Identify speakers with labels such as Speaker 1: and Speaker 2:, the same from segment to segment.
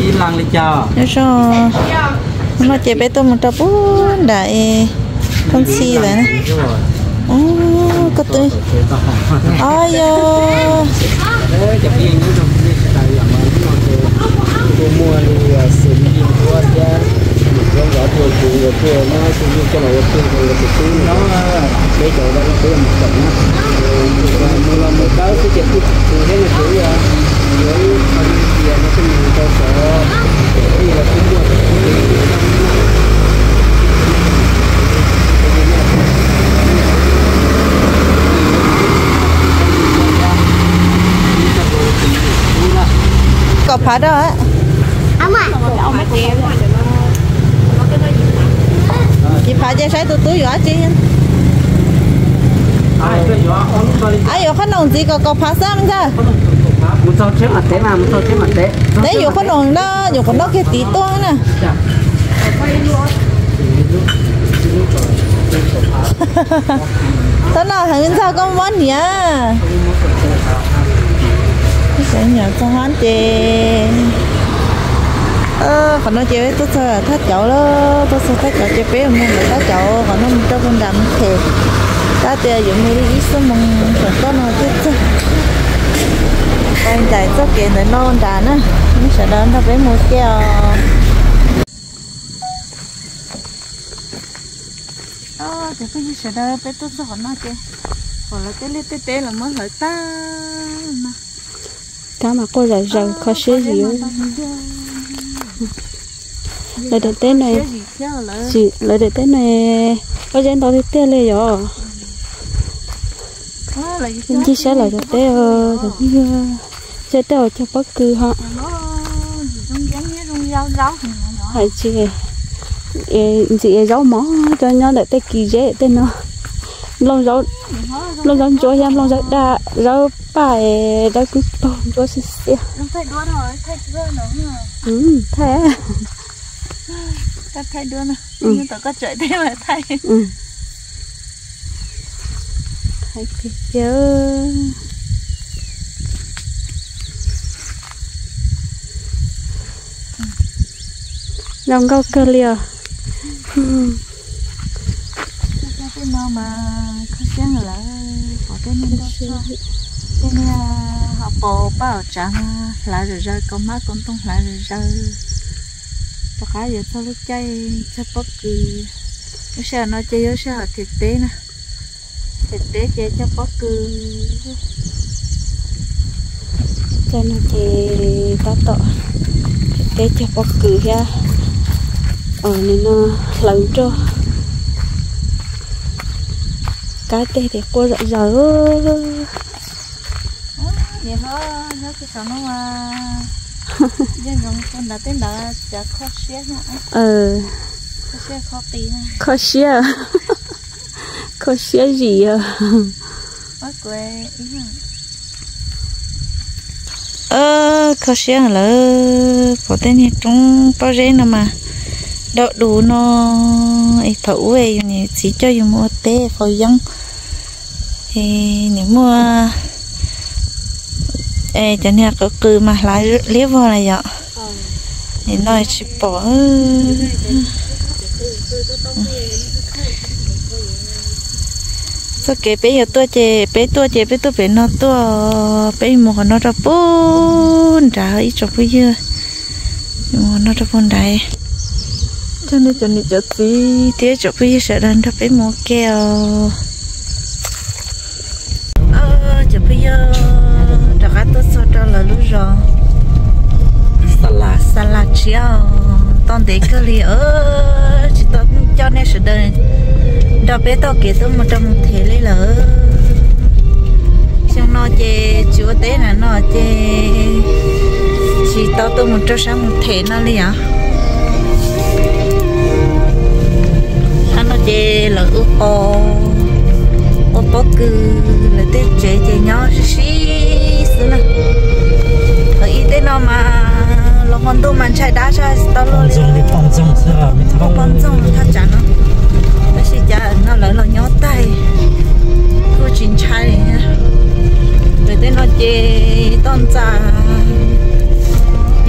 Speaker 1: yên lặng đi chào
Speaker 2: nhớ cho nó chế bé tôi một trâu bốn đại con xì lại nè. Ô có tôi ai yo
Speaker 1: mua đi sử dụng qua ra nó rõ thừa thừa thừa nó sử dụng cho nó thừa thừa thì cứ nó để chỗ đó nó cứ một trận nó mua là một cái cái chụp thế là cứ
Speaker 2: có phá đó á. Chị phá cho sai tụi túi rõ chị.
Speaker 1: Ai
Speaker 2: ở khăn nồng gì có có phá sao ra
Speaker 1: một sao chết mặt thế mà một sao chết mặt thế
Speaker 2: đấy ở khăn nồng đó ở khăn đó cái tí to nè. Thế nào thằng bên sao có món nhỉ? Cái nhà con hoán chè ờ còn nó chơi tôi sợ thắt chậu đó tôi sợ thắt chậu chơi bé mà người thắt chậu còn nó cho con đầm thì ta tiền dùng đi ít số mong còn có nó chết đây chạy số kiện để nó đàn á. Nó sẽ đến nó bé mua keo ờ thì cái gì sẽ đây bé tôi sợ nó chơi còn là cái lít tê tê là mới hỏi ta mà.
Speaker 3: Cá mà cô giờ giờ khó xế gì lời đầu tiên này. Chị lời đầu tiên này. Có dân tao thì tên lên rồi
Speaker 2: à là gì
Speaker 3: nhưng chỉ sẽ là đầu tiên ờ rồi như sẽ tao cho bất cứ họ.
Speaker 2: Nó gì trong giống như trong rau rau thì nó nhỏ
Speaker 3: hay chị chị giấu mỏ cho nhau để tay kỳ dễ tên nó. Lâu giấu lâu giấu cho em lâu giấu đa giấu bài đã cứ to cho xí xí ừ thế.
Speaker 2: Ta thay đua nữa.
Speaker 3: Ừ.
Speaker 2: nhưng tao có chạy thế mà thay.
Speaker 3: Ừ hay thì chứ lòng câu cơ liều
Speaker 2: cái nó mà không xem là họ cái nên đó thôi cái này họ bỏ bao trắng lại rồi rồi con má con tung lại rồi rồi tao khá giờ tao lúc chơi chơi bất cứ nó sẽ nó chơi cái sao thực tế nè thực tế chơi cho bất cứ
Speaker 3: cho nên thì ta tọ để cho bất cứ ha ở nên nó lớn cho cái tê thì cô dạy giờ
Speaker 2: vậy nó nó cái sao nó mà dân dùng con đã tên đã chả khó xé nữa.
Speaker 3: Ờ.
Speaker 2: Khó xé khó tì nữa
Speaker 3: khó xia khó xia gì à?
Speaker 2: Nhá ờ khó xé là có tên thì trong bao giờ nào mà. Đậu đủ nó ấy thấu ấy nhỉ chỉ cho dùng mua tê phơi dân thì nếu mua ê cho nên có cứ mà lại liếc vào này vậy thì nó chỉ bỏ sao cái bé giờ tôi chơi bé tôi chơi bé tôi bé nó tôi bé mồ nó ra bún trả ít cho bây giờ mồ nó ra bún đại cho nên cho nên cho tí tí cho bây giờ sẽ đang ra bé mồ keo ờ cho bây giờ đã gắt tôi sao cho là lúc rồi
Speaker 1: salad
Speaker 2: salad chiao tao để cái li ở chỉ tao cho nên sẽ đợi cho bé tao kể tôi một trong một thế lấy lỡ. Xong nó chê chúa tế là nó chê chỉ tao tôi một trong sáng một thế nó đi à nó chê là ước ô ô bó cư là tế chê chê nhỏ xí xí là ở y tế nó mà lo con tôi mà chạy đá cho tao lo
Speaker 1: lên con rồng sao bị
Speaker 2: thằng con rồng thằng chán không 但是家那来了鸟带，我真差的呀，为的那些当家，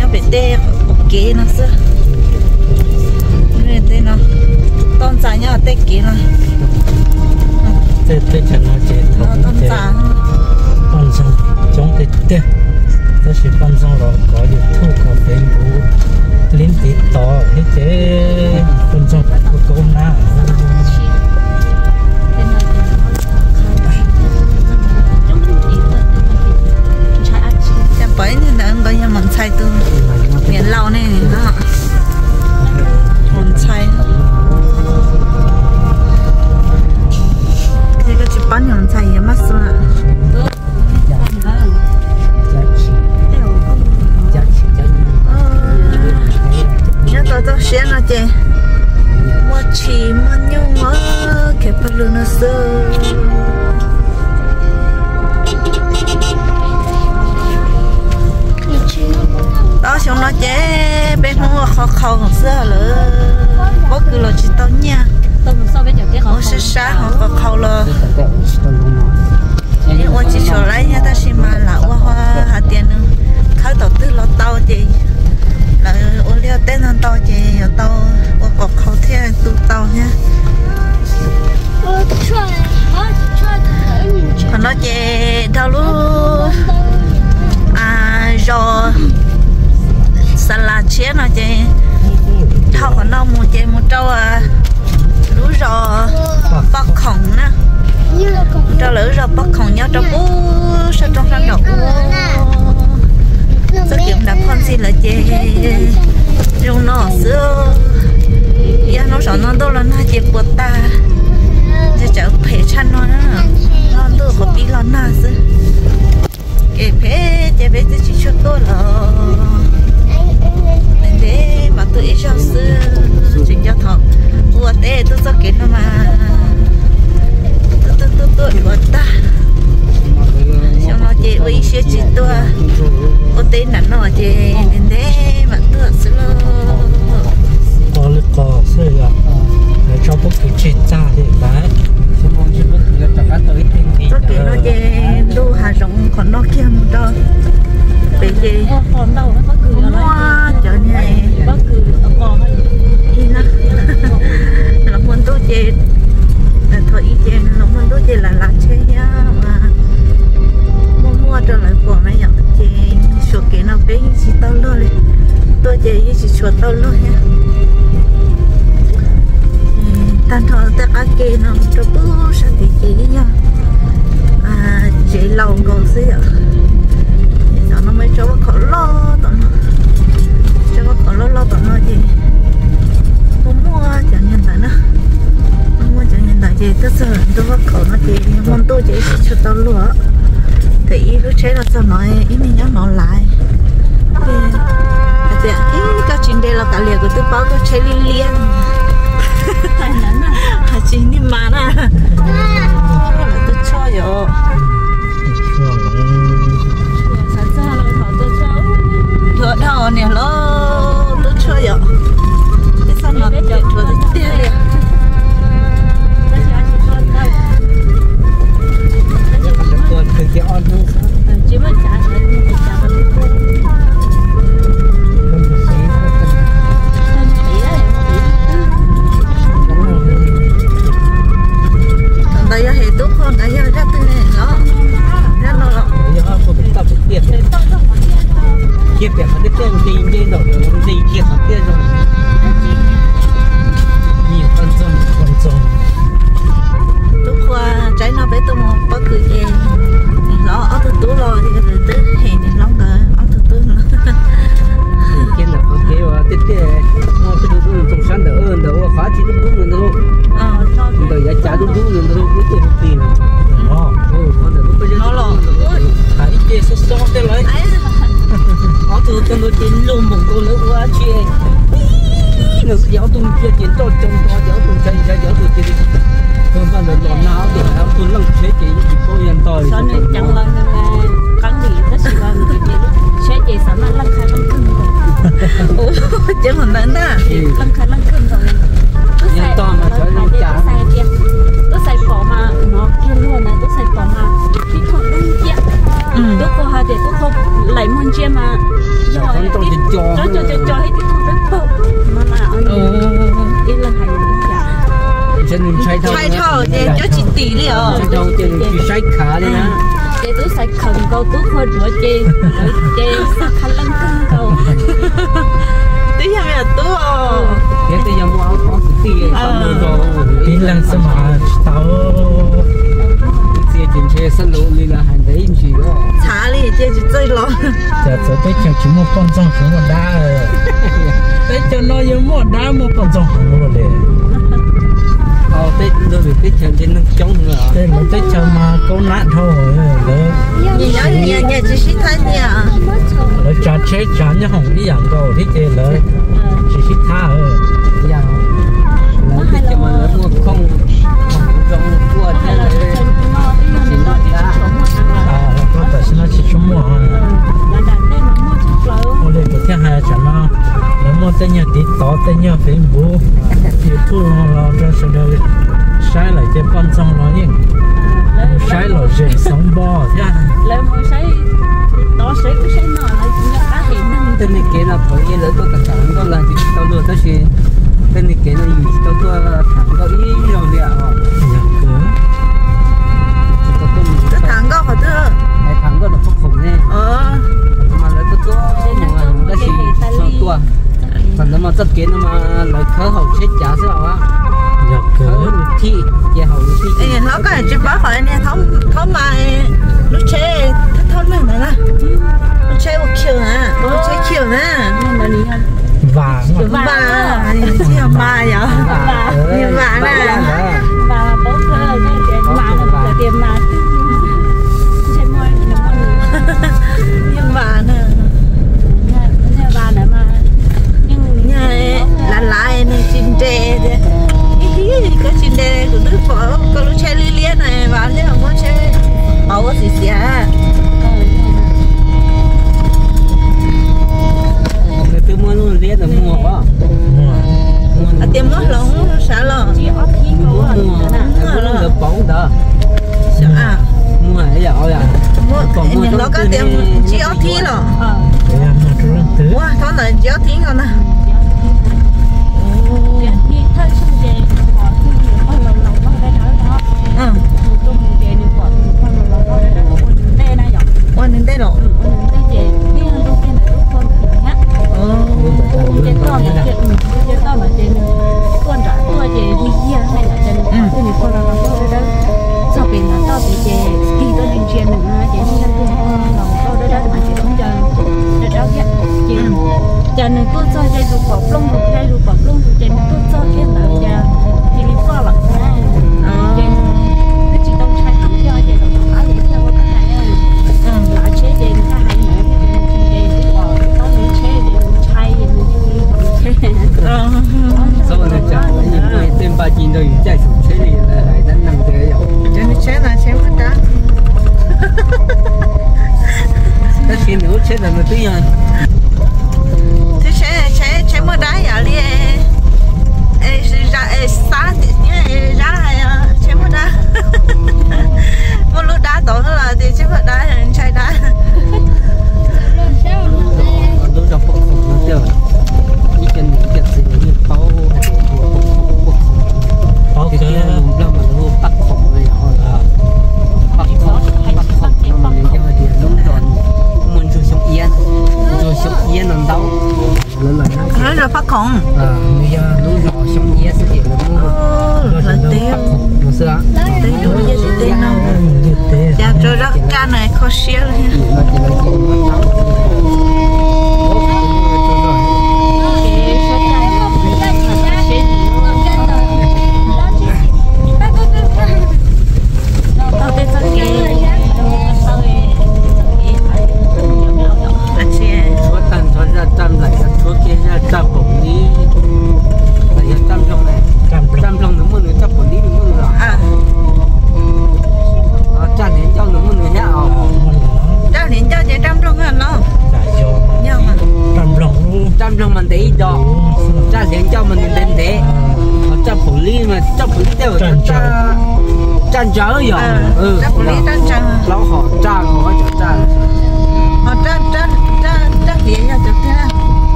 Speaker 2: 要别的 kế nó xưa người tên nó tôn giả nhau tết kế nó
Speaker 1: tết tết chân nó chết
Speaker 2: nó tôn Giả
Speaker 1: con to hết chế con sông của con na
Speaker 2: chẳng nên là có nhà mặn chay tu miền lâu này nó mặn chay nó chị thao lú à rồi salad chế nó chị thao còn đâu một chị một trâu à lú rồi bắp khổng nè. Cho lử rồi bắp khổng nhau trâu bú sao trong răng đậu rất kiếm đạp con xin là chê dùng nó xưa, giờ nó sợ nó đâu là nó chê bột ta. Chị chở phải chăn nó nó đâu có bị lo na xưa cái phê chị bé chỉ cho tôi là nên thế mà tôi cho xưa chuyện cho thọ. Ủa thế tôi cho cái nó mà. Tôi tôi tôi tôi bột ta. Cho nó chị uy sẽ chỉ tôi. Ô tên là nó chị nên thế mà tôi xưa
Speaker 1: có lực có sợi à để cho bố cứ chết ra thì phải cứ
Speaker 2: có cái nó chị đu hà rộng còn nó kia một đó bị gì mua cho này thì nó là muốn tôi là thôi ý chị là muốn tôi chị là chế nhá mà mua mua cho lại của mấy nhận chị số cái nó bé chỉ tao luôn tôi chị chỉ chuột tao nha tan thọ ta cả kia nó cho bố sao thì chị nha. À chị lâu còn xí ạ. Nó nó mới cho bác khó lo tụi nó. Cho bác khó lo lo tụi nó gì? Không mua chẳng nhận tại nó không mua chẳng nhận tại gì. Tất giờ tôi bác khổ nó chị, mong tôi chị chỉ cho tao lúa thì ý lúc chế là sao nói, ý mình nhớ nó lại. Thì ý cái chuyện đây là cả liệt của tôi báo cái chế liên liên à chị đi
Speaker 1: còn vẫn ta lần khẩn lần khẩn rồi
Speaker 2: tôi
Speaker 1: to mà trời nó chả.
Speaker 3: Tôi xài bỏ mà nó kia luôn này tôi xài bỏ mà khi không đơn kia tôi có hai để tôi không lấy món chia mà.
Speaker 1: Rồi cho.
Speaker 3: cho cho cho cho hết không rất tốt mà mà
Speaker 2: đi
Speaker 3: ừ. lần hành
Speaker 1: chân xoay thầu xoay thầu để cho chị
Speaker 2: tỷ đi ờ
Speaker 1: xoay thầu để chị xoay khá đi à,
Speaker 2: nha. để tôi xoay khẩn cầu tôi hơi rửa chê chê sắc khăn lăng cưng cầu. tí nhà mẹ tôi
Speaker 1: Thế thì giờ mua áo có gì Xong rồi
Speaker 4: tí lần xem mà tao
Speaker 1: Chị chính sân đi là hành đấy em chỉ đó
Speaker 2: thả đi chị chỉ chơi lo
Speaker 4: giờ giờ tới chúng một con rồng chúng một đá tới chờ nó như một đá một con rồng không rồi
Speaker 1: Ờ Tết đôi vì Tết chẳng trên nâng chống nữa.
Speaker 4: Thế mà tới chờ mà câu nạn thôi rồi
Speaker 2: nhìn nhá nhìn nhá chỉ sĩ thanh nha
Speaker 4: rồi trả chế trả như hỏng cái dạng cầu thế chế là chỉ thích tha rồi
Speaker 1: Dạ. Lấy Tết cho mà mua không Không rộng của thế là Chỉ nó đã
Speaker 4: à có thể nó chỉ chúng một Ô lê của thiên hai chẳng nó nếu mà tên nhà tí tỏ tên nhà phim bố thì thu nó ra sẽ đời sai lại cái con sông nó nhỉ sai là dễ sống bò thế
Speaker 2: lấy một cái đó sẽ cái sẽ nọ là nhớ cá hiện năng
Speaker 1: Tên này kế là phải yên lấy tôi cả thẳng có là thì tao lừa tao chỉ Tên này kế là dù tao tôi thẳng có ý rồi Tao tôi
Speaker 2: cái thằng có phải chưa
Speaker 1: Hai thằng đó là phúc khủng nè
Speaker 2: ờ
Speaker 1: mà lấy tôi tôi nhưng mà nó chỉ cho tua nếu mà tất kiến mà lấy khớ hậu chết giá sẽ bảo á.
Speaker 4: Nhà
Speaker 1: khớ thi về hậu thi
Speaker 2: Ê, nó có chỉ bảo hỏi nè thống thống mà lúc chơi thắt thắt này này là. Lúc chơi một kiểu à lúc chơi kiểu nè mà đi ăn
Speaker 4: và
Speaker 2: bà chỉ là
Speaker 3: chỉ ở
Speaker 2: thi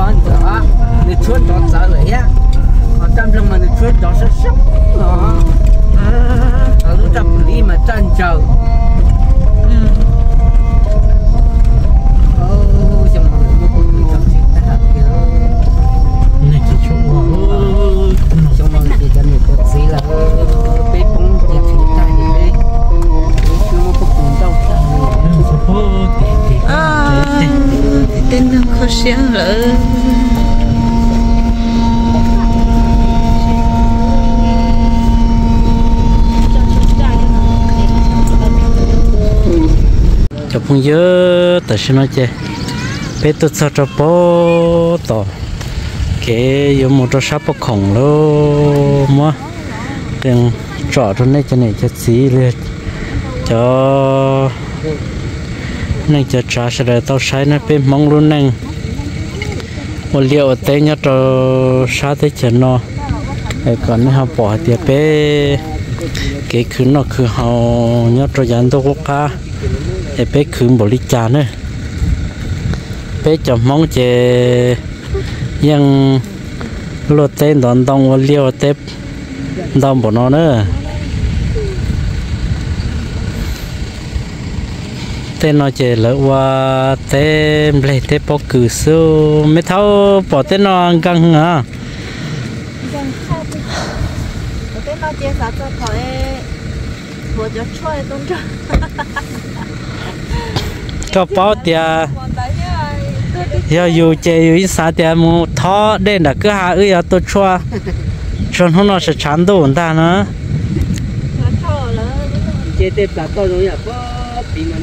Speaker 3: ăn
Speaker 1: thua á, nên chuột đó sợ rồi á họ trăm trăm mà nó chút đó sẽ sốc À, nó lúc tập đi mà tranh chờ
Speaker 4: phong nhớ tại sao nó chơi bé tôi sao cho bố tỏ một trò sắp bọc khổng lồ mà đừng trọ cho này cho này cho xí lên cho nên cho trả sẽ để tao sai nó bên mong luôn nè một liệu ở tên nhớ cho sát thế chân nó để còn nó học bỏ tiệp bé cái cứ nó cứ họ nhớ cho dàn tôi quốc ca để bé cứ bỏ đi trà nữa bé chọn mong chè ยังรถเต้นตอนต้องวันเลี้ยวเต็บดอมบนอนเนอเต้นนอเจเลว่าเต้นเบลเต้ปอคือสู้ไม่เท่าปอเต้นนอนกังอ่ะ
Speaker 2: tên nó chia sẻ cho khỏi bộ cho chơi tôn cho
Speaker 4: ก็เป้าเ bố
Speaker 2: cho chơi tôn
Speaker 4: cho cho bao tiền giờ dù chơi dù sao tiền mu thọ đến là cứ hà ơi tôi cho cho hôm nó sẽ chán đồ
Speaker 2: người ta nữa.
Speaker 1: Chế tép là to rồi à có bị nó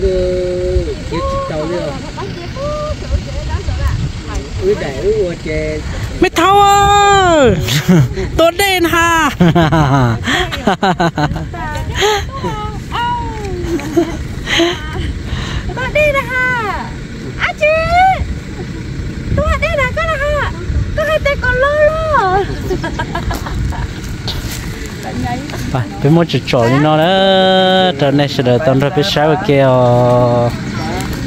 Speaker 1: chế tàu nữa ui để ui chế
Speaker 4: mấy thâu ơi tôi đến ha. Tôi đi ra hả? À chị. Tôi đi ra con là hả? Có hai tay con lơ lơ. Bà, bị mua chỉ chỗ như nó đó. Trở này sẽ đợi tao ra phía sau kia ờ,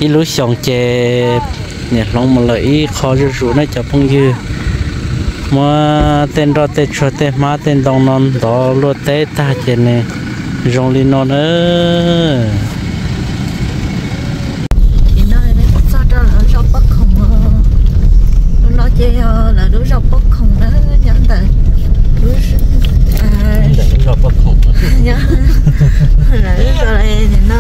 Speaker 4: Ý lối xong chè. Nhật lòng mà lợi khó rủ rủ nó cho phong dư. Mà tên đó tên chúa tên má tên đồng non đó luôn tế
Speaker 2: ta chè này rong lên non nữa chơi là đứa rau bóc không đó nhắn tại đứa à
Speaker 4: đứa rau bóc không
Speaker 2: nhá là đứa này nó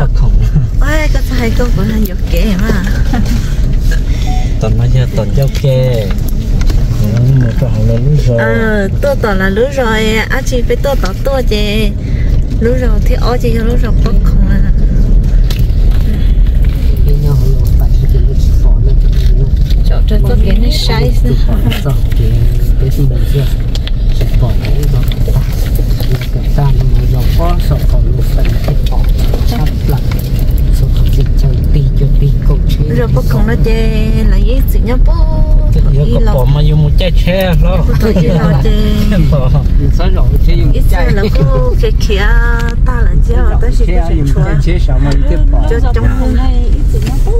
Speaker 4: bóc không
Speaker 2: ôi có thầy cô của thằng dục kê mà.
Speaker 4: Tuần mà giờ tuần giao kê một trò là lứa rồi à
Speaker 2: ờ, tôi toàn là lứa rồi à e. chị phải tôi tỏ tôi chị rồi thì ở chị đứa rồi bất không à
Speaker 1: nhau họ phải cái này
Speaker 2: chỗ trên có cái nó sai
Speaker 1: cái phỏ rồi cái bệnh chưa cái tam mà rồi có sợ phỏ luôn phải phỏ sắp tì cho tì cầu chế
Speaker 2: rồi bố không nó chê là gì sự nhớ bố
Speaker 4: giờ có bỏ mà dùng một chai chè lo.
Speaker 2: Tôi chỉ
Speaker 4: lo chê bỏ.
Speaker 1: Sao lo chê dùng chai
Speaker 2: là bố cái kia ta là chê mà ta chỉ cái chuyện
Speaker 1: chua chê sao mà cái bỏ
Speaker 2: cho trong
Speaker 3: hôm nay sự nhớ bố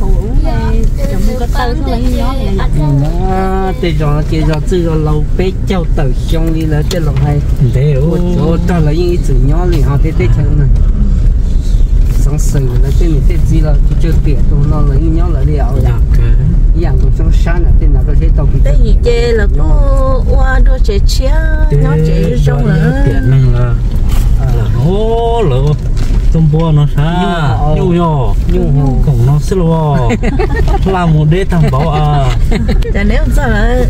Speaker 3: thủ này dạ. chồng có tơ thôi dạ. nhớ này
Speaker 1: nó dạ. ừ, tê rồi tê rồi tự rồi lâu bé cháu tẩu xong đi là tê lòng hay. Để ô cho ta là những sự nhớ liền họ tê tê chân này sống sự là tên mình sẽ gì
Speaker 4: là chưa tiền
Speaker 1: tôi
Speaker 4: lo lấy nhau là
Speaker 1: liệu là dạng cũng sống sáng là tên là có thể tàu
Speaker 2: bị gì chê là có qua đôi chè chia nó chè trong là
Speaker 1: tiền
Speaker 4: là là hố là tôm bò nó xa nhu nhô cũng nó xí lo là một đế thằng bảo à
Speaker 2: chả nếu sao là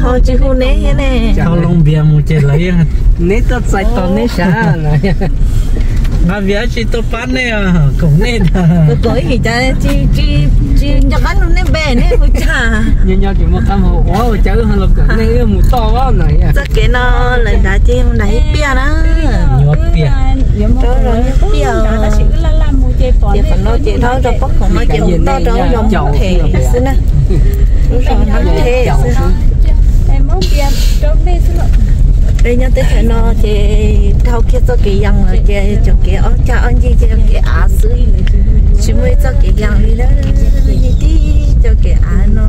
Speaker 2: họ chỉ hôn nế thế này
Speaker 4: tao lông bia một chè lấy
Speaker 1: nế tao sai tao nế xa
Speaker 4: mà vía chị tôi bán nè à, cũng nên
Speaker 2: à. Cởi thì cha chi chi chi nhập bán nó nên bè nên hồi cha.
Speaker 1: Nhưng nhau chỉ một tham hồ quá hồi chớ hơn lập cũng nên một to quá này.
Speaker 2: Chắc cái nó là đã chị hôm nay bia đó.
Speaker 4: Nhiều bia.
Speaker 2: Đó rồi bia. Chị phần nó chị thôi rồi bóc không nó chị to rồi dùng thề xin nè. Rồi nó thề
Speaker 3: em muốn bia trong đây xin lỗi
Speaker 2: đây nhá, tới chỗ nó chị thao kia cho cái yang là chị cho cái ở cha anh chị cho cái á sứ chỉ mới cho cái yang đi đó, đi đi cho cái á nó.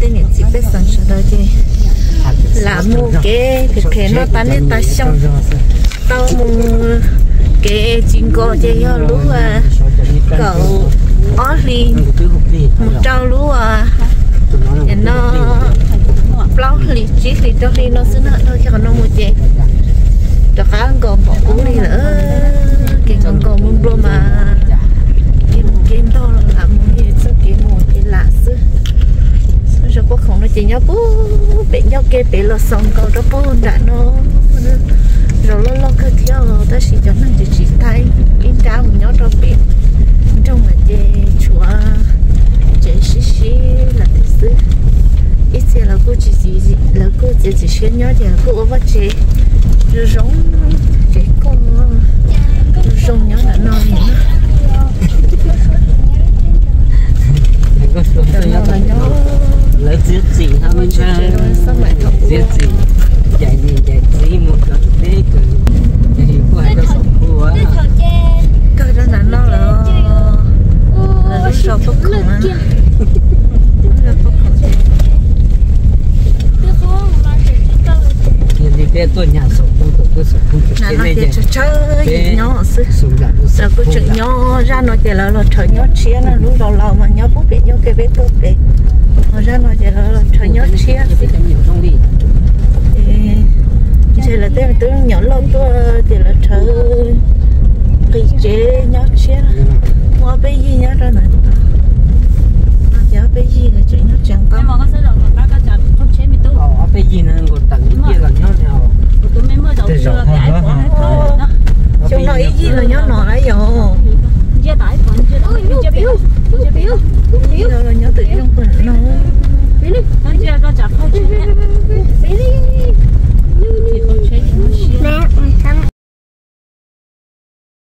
Speaker 2: Tên nhật chỉ biết sản xuất đó chị là mua cái thì cái nó tán lên ta xong. Tao mua cái chính có chị cho lú à cậu ó đi một trâu lú à mà nó bao chỉ li cho đi nó xin thôi cho nó mua chơi cho khá còn bỏ cũng đi nữa cái còn còn muốn bro mà. Cái một cái to là muốn gì chứ cái một cái lạ sư rồi có không nó chỉ nhau bố bị nhau kê bị lo xong câu đó bố đã nó. Rồi lo lo cái theo ta chỉ cho nó chỉ chỉ tay. In ra một nhau trong bị trong mà chè chùa chè xí xí là thế sư ít chè là cô chỉ chỉ là cô chỉ chỉ xuyên nhớ thì cô bắt chị giống con giống nhau là non nữa
Speaker 1: lấy giết gì ha mình ra giết gì dạy gì dạy gì một cái thế cái thì qua cái sổ cua
Speaker 2: cái đó là nó là là nó sao bất khổng á là bất
Speaker 1: thì đi tôi nhà tôi
Speaker 2: nó thì chơi chơi nhỏ sư
Speaker 1: sổ
Speaker 2: cứ nhỏ ra nó chỉ là nó chơi nhỏ chia nó lúc đầu lâu mà nhỏ bút bị nhỏ cái bé bút bị mà ra nó chỉ là nó chơi nhỏ chia thì là tên tôi nhỏ lâu tôi thì là chơi cái chế nhỏ chia mua bé gì nhỏ ra này giá bé gì là chuyện nhỏ chẳng có.
Speaker 3: Mà có sẽ là các cái chợ không chế mi tu
Speaker 1: ờ cái gì nó còn tặng cái kia là nhau nhau
Speaker 3: tụi mấy mới đầu xưa cái ai bỏ hết thôi
Speaker 2: chúng nó. Ý gì là nọ đấy rồi
Speaker 3: chia tải còn tải chia biểu chia biểu
Speaker 2: ý là là nhỏ tự nhiên nó.
Speaker 3: Con chia có chặt không chế thì không chế